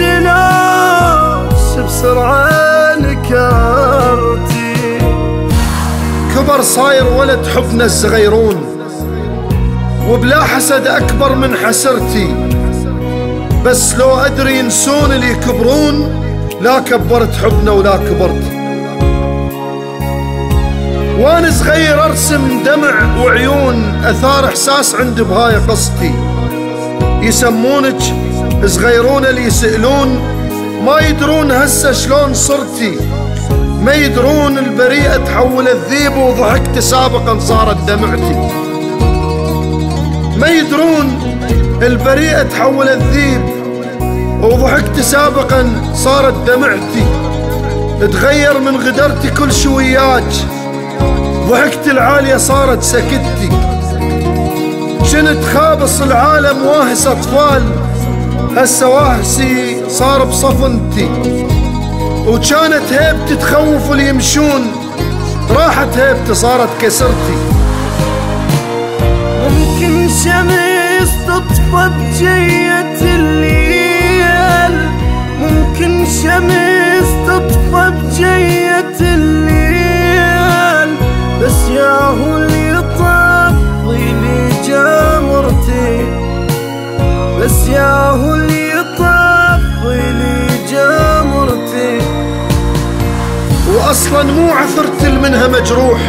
ناس بسرعة نكرتي. كبر صاير ولد حبنا الزغيرون وبلا حسد أكبر من حسرتي. بس لو أدري ينسون اللي يكبرون لا كبرت حبنا ولا كبرت. وأنا صغير أرسم دمع وعيون أثار إحساس عندي بهاي قصتي. يسمونك صغيرون اللي يسألون ما يدرون هسه شلون صرتي ما يدرون البريئة تحولت ذيب وضحكت سابقا صارت دمعتي. ما يدرون البريئة تحولت ذيب وضحكت سابقا صارت دمعتي. تغير من غدرتي كل شوياك ضحكت العالية صارت سكتي. كنت خابص العالم واهس أطفال؟ هسه واهسي صار بصفنتي وكانت هيبتي تخوف اللي يمشون راحت هيبتي صارت كسرتي. ممكن شمس تطفى بجية واصلا مو عثرت منها مجروح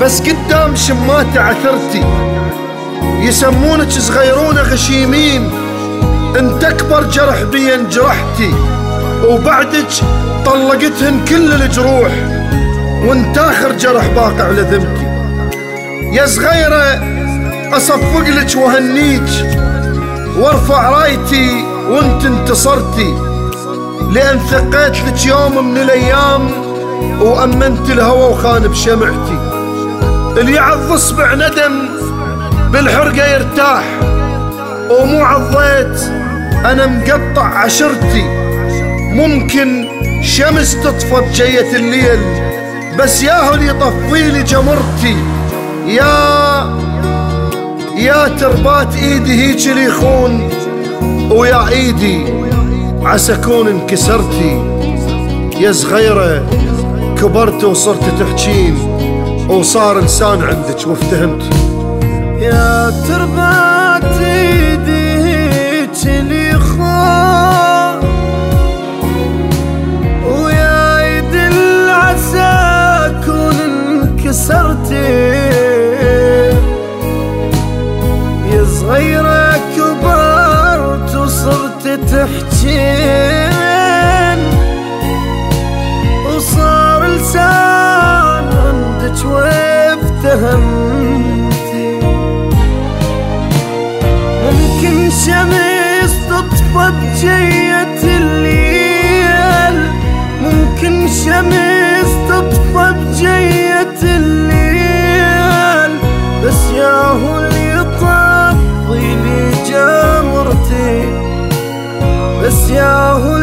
بس قدام شماتة عثرتي. يسمونك صغيرونة غشيمين انت أكبر جرح بي انجرحتي وبعدك طلقتهن كل الجروح وانت آخر جرح باقي على ذمتي يا صغيرة أصفق لك وهنيك. وارفع رايتي وانت انتصرتي. لأن ثقيت لك يوم من الأيام وأمنت الهوى وخان بشمعتي اللي يعض اصبع ندم بالحرقة يرتاح. ومو عضيت أنا مقطع عشرتي. ممكن شمس تطفى بجية الليل بس ياهو اللي يطفي لي جمرتي. يا يا تربات إيدي هيك اللي يخون ويا إيدي عسى اكون انكسرتي. يا صغيرة كبرت وصرت تحجين وصار لسان عندك وافتهمت يا تربات ايديك اللي ويا ايد العسى اكون انكسرتي الشمس تطفى بجية الليل. ممكن شمس تطفى بجية الليل. بس يا هو اللي يطفي طيب لي جمرتي بس يا هو